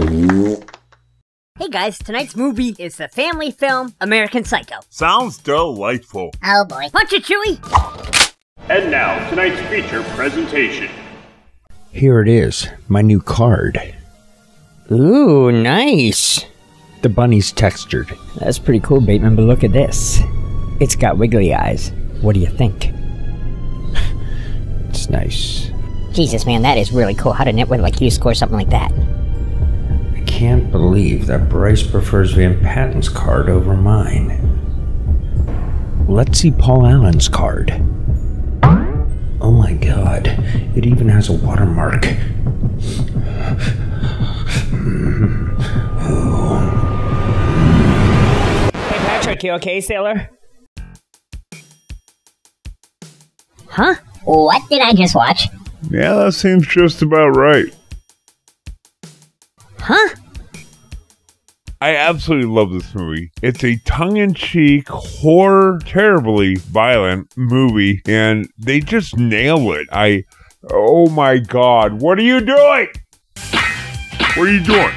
Hey guys, tonight's movie is the family film American Psycho. Sounds delightful. Oh boy. Punch it, Chewie! And now, tonight's feature presentation. Here it is, my new card. Ooh, nice. The bunny's textured. That's pretty cool, Bateman, but look at this. It's got wiggly eyes. What do you think? It's nice. Jesus, man, that is really cool. How did Nitwit like you score something like that? I can't believe that Bryce prefers Van Patten's card over mine. Let's see Paul Allen's card. Oh my god, it even has a watermark. Hey, Patrick, you okay, sailor? Huh? What did I just watch? Yeah, that seems just about right. Huh? I absolutely love this movie. It's a tongue in cheek, horror, terribly violent movie, and they just nail it. I. Oh my god, what are you doing? What are you doing?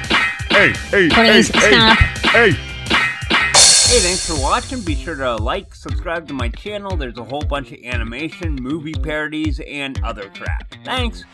Hey, hey, Please hey, stop. hey, hey. Hey, thanks for watching. Be sure to like, subscribe to my channel. There's a whole bunch of animation, movie parodies, and other crap. Thanks.